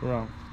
Wrong.